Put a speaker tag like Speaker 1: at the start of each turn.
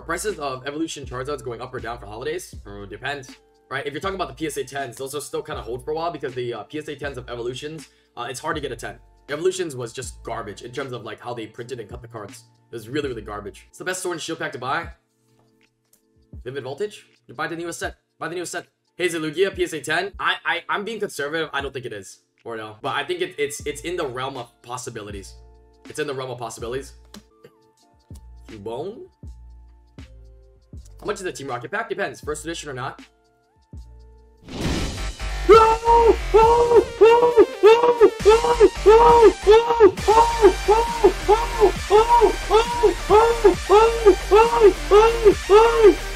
Speaker 1: Are prices of evolution Charizards going up or down for holidays? Or depends. Right, if you're talking about the PSA 10s, those are still kind of hold for a while because the uh, PSA 10s of evolutions, uh, it's hard to get a 10. Evolutions was just garbage in terms of like how they printed and cut the cards. It was really, really garbage. It's the best Sword and Shield pack to buy. Vivid Voltage? You buy the newest set. Buy the newest set. Hazel Lugia PSA 10. I, I I'm being conservative. I don't think it is. Or no. But I think it, it's it's in the realm of possibilities. It's in the realm of possibilities. Cubone? How much is the Team Rocket pack? Depends. First edition or not.